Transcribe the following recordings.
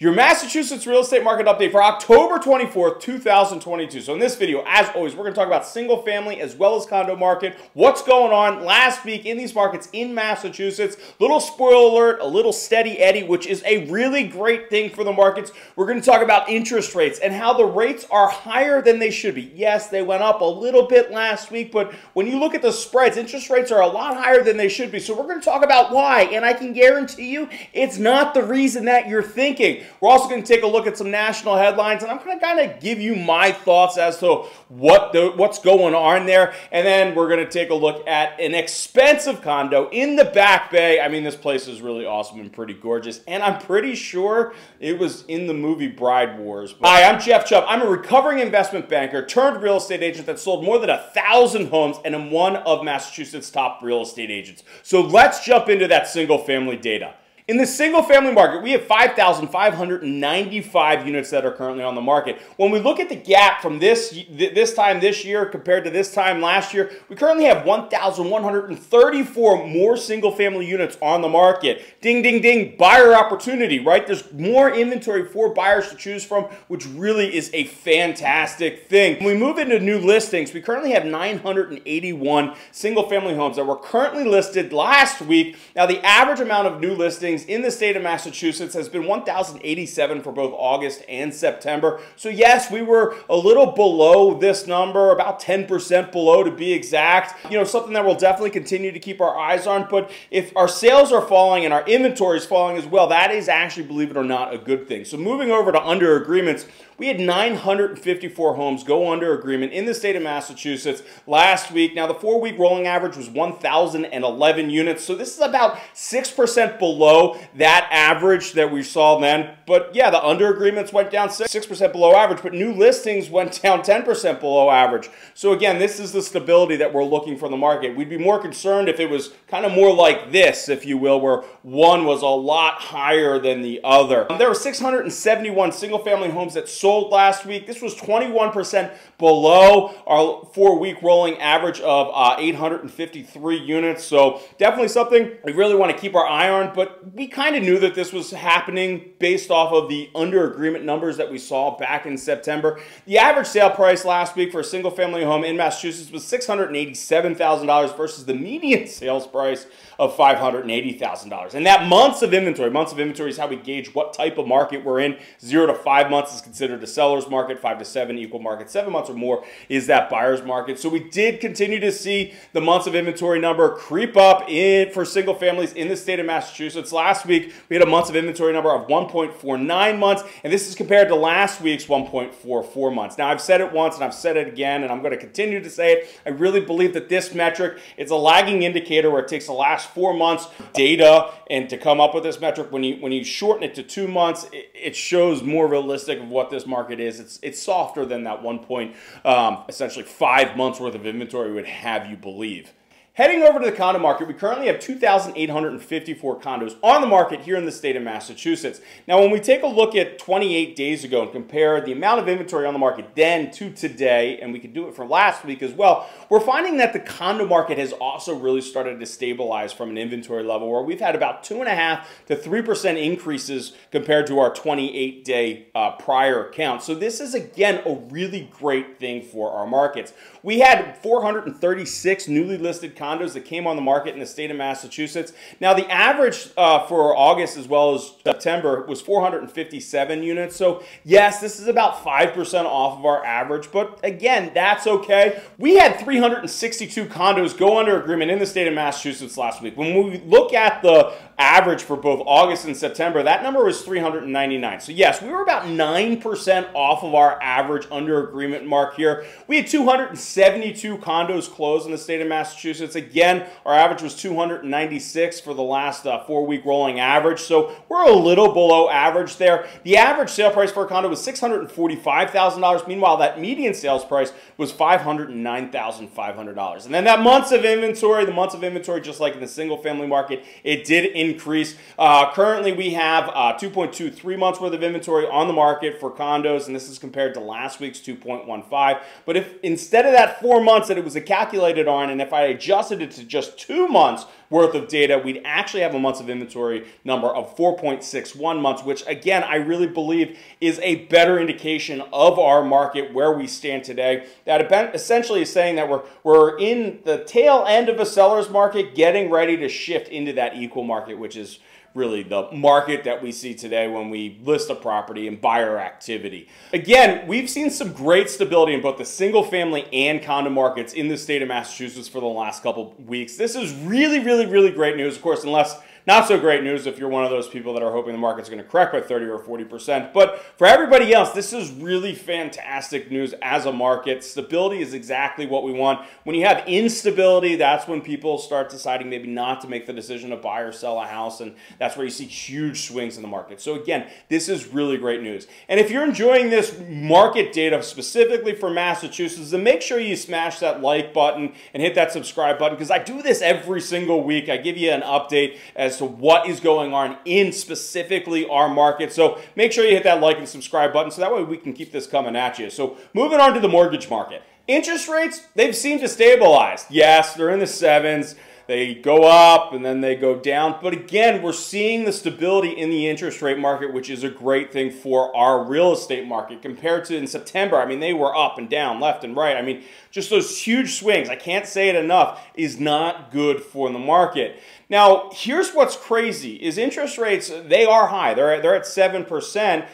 Your Massachusetts real estate market update for October 24th, 2022. So in this video, as always, we're going to talk about single family as well as condo market, what's going on last week in these markets in Massachusetts. Little spoiler alert, a little steady eddy, which is a really great thing for the markets. We're going to talk about interest rates and how the rates are higher than they should be. Yes, they went up a little bit last week, but when you look at the spreads, interest rates are a lot higher than they should be. So we're going to talk about why, and I can guarantee you it's not the reason that you're thinking. We're also going to take a look at some national headlines, and I'm going to kind of give you my thoughts as to what the, what's going on there. And then we're going to take a look at an expensive condo in the Back Bay. I mean, this place is really awesome and pretty gorgeous, and I'm pretty sure it was in the movie Bride Wars. But Hi, I'm Jeff Chubb. I'm a recovering investment banker turned real estate agent that sold more than a thousand homes, and I'm one of Massachusetts' top real estate agents. So let's jump into that single family data. In the single family market, we have 5,595 units that are currently on the market. When we look at the gap from this, this time this year compared to this time last year, we currently have 1,134 more single family units on the market. Ding, ding, ding, buyer opportunity, right? There's more inventory for buyers to choose from, which really is a fantastic thing. When we move into new listings, we currently have 981 single family homes that were currently listed last week. Now, the average amount of new listings in the state of Massachusetts has been 1,087 for both August and September. So yes, we were a little below this number, about 10% below to be exact. You know, something that we'll definitely continue to keep our eyes on. But if our sales are falling and our inventory is falling as well, that is actually, believe it or not, a good thing. So moving over to under agreements, we had 954 homes go under agreement in the state of Massachusetts last week. Now, the four week rolling average was 1,011 units. So this is about 6% below that average that we saw then. But yeah, the under agreements went down 6% below average, but new listings went down 10% below average. So again, this is the stability that we're looking for in the market. We'd be more concerned if it was kind of more like this, if you will, where one was a lot higher than the other. There were 671 single family homes that sold sold last week. This was 21% below our four week rolling average of uh, 853 units. So definitely something we really want to keep our eye on. But we kind of knew that this was happening based off of the under agreement numbers that we saw back in September. The average sale price last week for a single family home in Massachusetts was $687,000 versus the median sales price of $580,000. And that months of inventory, months of inventory is how we gauge what type of market we're in. Zero to five months is considered a seller's market, five to seven equal market, seven months or more is that buyer's market. So we did continue to see the months of inventory number creep up in for single families in the state of Massachusetts. Last week, we had a months of inventory number of 1.49 months, and this is compared to last week's 1.44 months. Now, I've said it once and I've said it again, and I'm going to continue to say it. I really believe that this metric is a lagging indicator where it takes the last four months data and to come up with this metric. When you when you shorten it to two months, it, it shows more realistic of what this market is. It's it's softer than that one point, um, essentially five months worth of inventory would have you believe. Heading over to the condo market, we currently have 2,854 condos on the market here in the state of Massachusetts. Now, when we take a look at 28 days ago and compare the amount of inventory on the market then to today, and we can do it for last week as well, we're finding that the condo market has also really started to stabilize from an inventory level where we've had about 2.5 to 3% increases compared to our 28 day uh, prior count. So, this is again a really great thing for our markets. We had 436 newly listed condos condos that came on the market in the state of Massachusetts. Now, the average uh, for August as well as September was 457 units. So, yes, this is about 5% off of our average, but again, that's okay. We had 362 condos go under agreement in the state of Massachusetts last week. When we look at the average for both August and September, that number was 399. So, yes, we were about 9% off of our average under agreement mark here. We had 272 condos closed in the state of Massachusetts. Again, our average was 296 for the last uh, four week rolling average. So, we're a little below average there. The average sale price for a condo was $645,000. Meanwhile, that median sales price was $509,500. And then that months of inventory, the months of inventory, just like in the single family market, it did increase. Uh, currently, we have uh, 2.23 months worth of inventory on the market for condos, and this is compared to last week's 2.15. But if instead of that four months that it was calculated on, and if I adjust adjusted it to just two months worth of data, we'd actually have a months of inventory number of 4.61 months, which again, I really believe is a better indication of our market where we stand today. That essentially is saying that we're, we're in the tail end of a seller's market, getting ready to shift into that equal market, which is really the market that we see today when we list a property and buyer activity. Again, we've seen some great stability in both the single family and condo markets in the state of Massachusetts for the last couple weeks. This is really, really, really great news, of course, unless not so great news if you're one of those people that are hoping the market's going to correct by 30 or 40%. But for everybody else, this is really fantastic news as a market. Stability is exactly what we want. When you have instability, that's when people start deciding maybe not to make the decision to buy or sell a house. And that's where you see huge swings in the market. So again, this is really great news. And if you're enjoying this market data specifically for Massachusetts, then make sure you smash that like button and hit that subscribe button because I do this every single week. I give you an update as to what is going on in specifically our market. So make sure you hit that like and subscribe button so that way we can keep this coming at you. So moving on to the mortgage market. Interest rates, they've seemed to stabilize. Yes, they're in the sevens. They go up and then they go down. But again, we're seeing the stability in the interest rate market, which is a great thing for our real estate market compared to in September. I mean, they were up and down, left and right. I mean, just those huge swings, I can't say it enough, is not good for the market. Now, here's what's crazy is interest rates, they are high. They're, they're at 7%,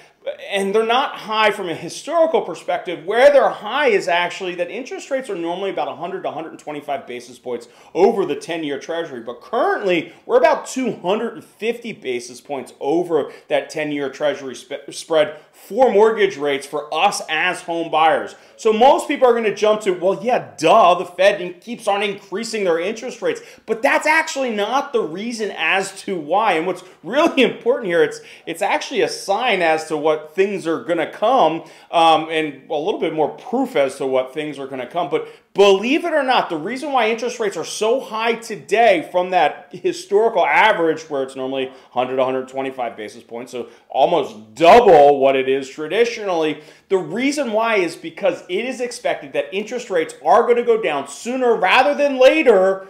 and they're not high from a historical perspective. Where they're high is actually that interest rates are normally about 100 to 125 basis points over the 10 year treasury. But currently, we're about 250 basis points over that 10 year treasury sp spread for mortgage rates for us as home buyers. So most people are going to jump to, well, yeah, duh, the Fed keeps on increasing their interest rates. But that's actually not the reason as to why. And what's really important here, it's, it's actually a sign as to what things are going to come um, and a little bit more proof as to what things are going to come. But Believe it or not, the reason why interest rates are so high today from that historical average where it's normally 100 125 basis points, so almost double what it is traditionally, the reason why is because it is expected that interest rates are going to go down sooner rather than later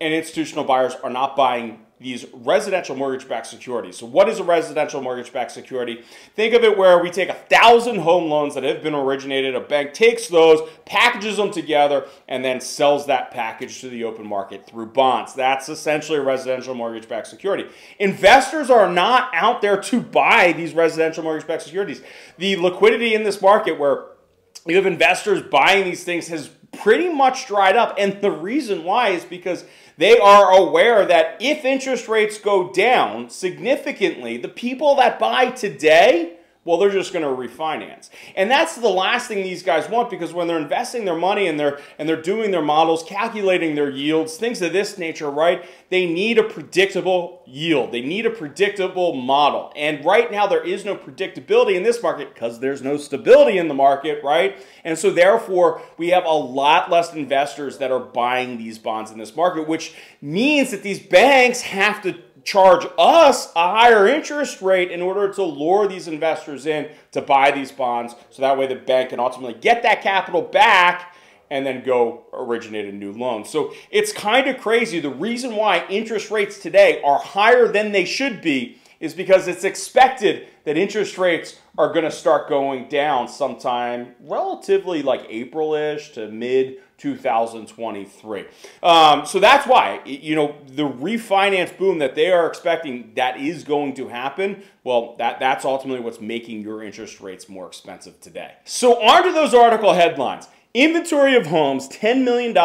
and institutional buyers are not buying these residential mortgage-backed securities. So what is a residential mortgage-backed security? Think of it where we take a thousand home loans that have been originated, a bank takes those, packages them together, and then sells that package to the open market through bonds. That's essentially a residential mortgage-backed security. Investors are not out there to buy these residential mortgage-backed securities. The liquidity in this market where you have investors buying these things has pretty much dried up. And the reason why is because they are aware that if interest rates go down significantly, the people that buy today well, they're just going to refinance. And that's the last thing these guys want because when they're investing their money and they're and they're doing their models, calculating their yields, things of this nature, right? They need a predictable yield. They need a predictable model. And right now there is no predictability in this market because there's no stability in the market, right? And so therefore, we have a lot less investors that are buying these bonds in this market, which means that these banks have to charge us a higher interest rate in order to lure these investors in to buy these bonds so that way the bank can ultimately get that capital back and then go originate a new loan. So it's kind of crazy. The reason why interest rates today are higher than they should be is because it's expected that interest rates are going to start going down sometime relatively like April-ish to mid 2023. Um, so that's why, you know, the refinance boom that they are expecting that is going to happen. Well, that, that's ultimately what's making your interest rates more expensive today. So on to those article headlines. Inventory of homes $10 million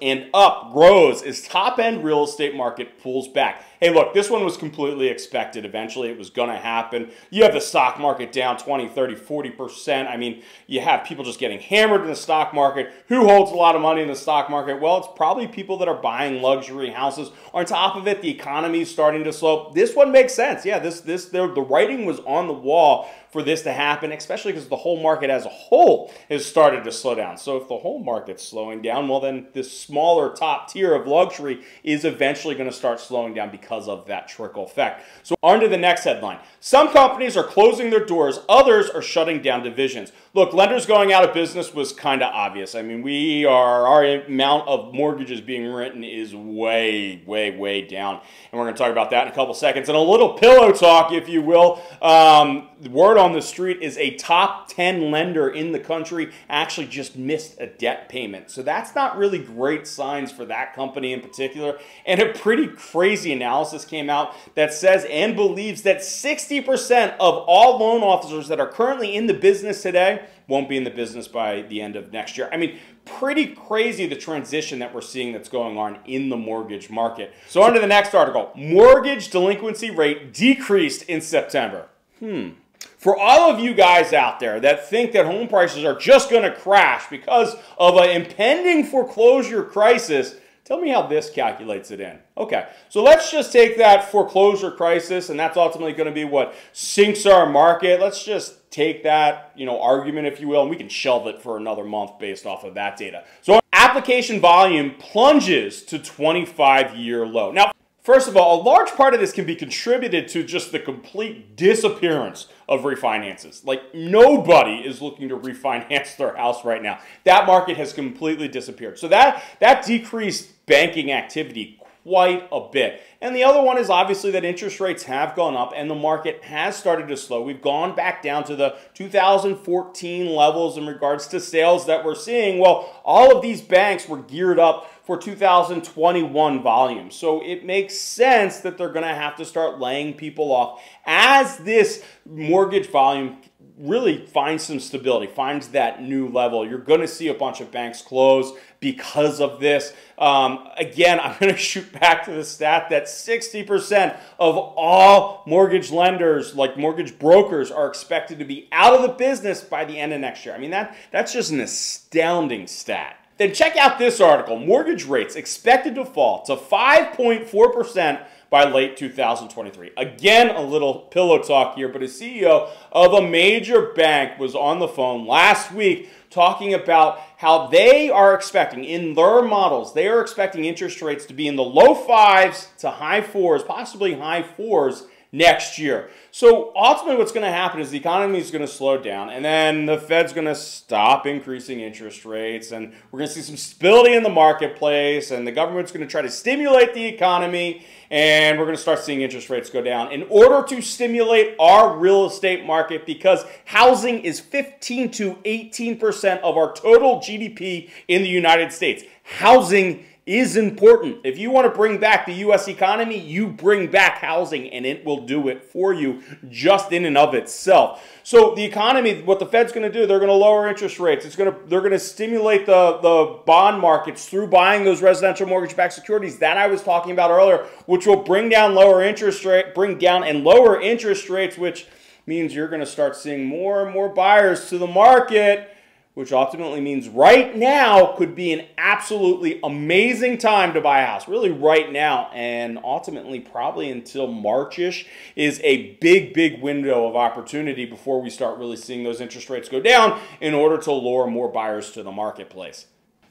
and up grows as top end real estate market pulls back. Hey, look, this one was completely expected. Eventually, it was going to happen. You have the stock market down 20, 30, 40%. I mean, you have people just getting hammered in the stock market. Who holds a lot of money in the stock market? Well, it's probably people that are buying luxury houses. On top of it, the economy is starting to slow. This one makes sense. Yeah, this this the, the writing was on the wall for this to happen, especially because the whole market as a whole has started to slow down. So if the whole market's slowing down, well, then this smaller top tier of luxury is eventually going to start slowing down because because of that trickle effect. So on to the next headline. Some companies are closing their doors, others are shutting down divisions. Look, lenders going out of business was kind of obvious. I mean, we are, our amount of mortgages being written is way, way, way down. And we're going to talk about that in a couple seconds. And a little pillow talk, if you will. Um, the word on the street is a top 10 lender in the country actually just missed a debt payment. So that's not really great signs for that company in particular. And a pretty crazy analysis came out that says and believes that 60% of all loan officers that are currently in the business today won't be in the business by the end of next year. I mean, pretty crazy the transition that we're seeing that's going on in the mortgage market. So on to the next article. Mortgage delinquency rate decreased in September. Hmm. For all of you guys out there that think that home prices are just going to crash because of an impending foreclosure crisis, Tell me how this calculates it in. Okay, so let's just take that foreclosure crisis, and that's ultimately going to be what sinks our market. Let's just take that, you know, argument, if you will, and we can shelve it for another month based off of that data. So application volume plunges to 25-year low. Now, First of all, a large part of this can be contributed to just the complete disappearance of refinances. Like nobody is looking to refinance their house right now. That market has completely disappeared. So that that decreased banking activity quite a bit. And the other one is obviously that interest rates have gone up and the market has started to slow. We've gone back down to the 2014 levels in regards to sales that we're seeing. Well, all of these banks were geared up for 2021 volume. So it makes sense that they're going to have to start laying people off as this mortgage volume really finds some stability, finds that new level. You're going to see a bunch of banks close because of this. Um, again, I'm going to shoot back to the stat that 60% of all mortgage lenders, like mortgage brokers, are expected to be out of the business by the end of next year. I mean, that, that's just an astounding stat. Then check out this article. Mortgage rates expected to fall to 5.4% by late 2023. Again, a little pillow talk here, but a CEO of a major bank was on the phone last week talking about how they are expecting, in their models, they are expecting interest rates to be in the low fives to high fours, possibly high fours next year. So ultimately what's going to happen is the economy is going to slow down and then the Fed's going to stop increasing interest rates and we're going to see some stability in the marketplace and the government's going to try to stimulate the economy and we're going to start seeing interest rates go down in order to stimulate our real estate market because housing is 15 to 18% of our total GDP in the United States. Housing is important. If you want to bring back the U.S. economy, you bring back housing and it will do it for you just in and of itself. So the economy, what the Fed's going to do, they're going to lower interest rates. It's going to, they're going to stimulate the, the bond markets through buying those residential mortgage-backed securities that I was talking about earlier, which will bring down lower interest rate, bring down and lower interest rates, which means you're going to start seeing more and more buyers to the market which ultimately means right now could be an absolutely amazing time to buy a house. Really, right now, and ultimately, probably until Marchish is a big, big window of opportunity before we start really seeing those interest rates go down in order to lure more buyers to the marketplace.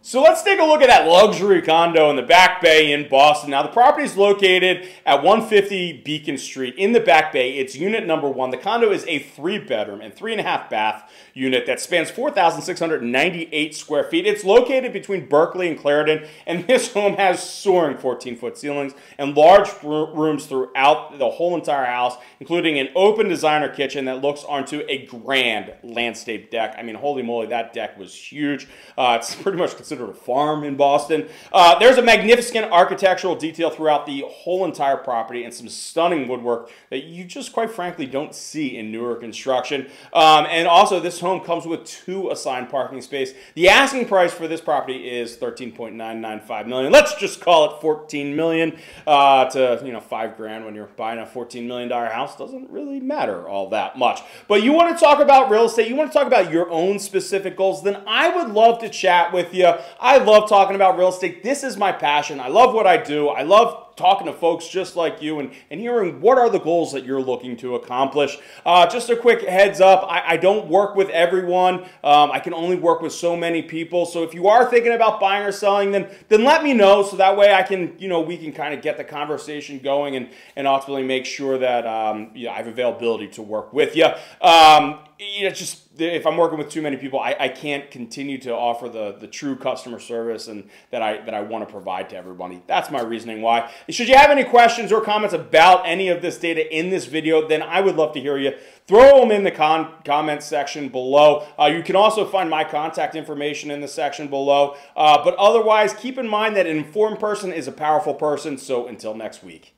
So let's take a look at that luxury condo in the Back Bay in Boston. Now, the property is located at 150 Beacon Street in the Back Bay. It's unit number one. The condo is a three bedroom and three and a half bath unit that spans 4,698 square feet. It's located between Berkeley and Clarendon, and this home has soaring 14 foot ceilings and large rooms throughout the whole entire house, including an open designer kitchen that looks onto a grand landscape deck. I mean, holy moly, that deck was huge. Uh, it's pretty much considered considered a farm in Boston. Uh, there's a magnificent architectural detail throughout the whole entire property and some stunning woodwork that you just quite frankly don't see in newer construction. Um, and also this home comes with two assigned parking space. The asking price for this property is 13.995 million. Let's just call it 14 million uh, to, you know, five grand when you're buying a 14 million dollar house doesn't really matter all that much. But you want to talk about real estate, you want to talk about your own specific goals, then I would love to chat with you I love talking about real estate. This is my passion. I love what I do. I love talking to folks just like you and, and hearing what are the goals that you're looking to accomplish. Uh, just a quick heads up I, I don't work with everyone, um, I can only work with so many people. So if you are thinking about buying or selling, then, then let me know so that way I can, you know, we can kind of get the conversation going and, and ultimately make sure that um, you know, I have availability to work with you. Um, you know, just if I'm working with too many people, I, I can't continue to offer the, the true customer service and that I that I want to provide to everybody. That's my reasoning why. Should you have any questions or comments about any of this data in this video, then I would love to hear you. Throw them in the con comment section below. Uh, you can also find my contact information in the section below. Uh, but otherwise, keep in mind that an informed person is a powerful person. So until next week.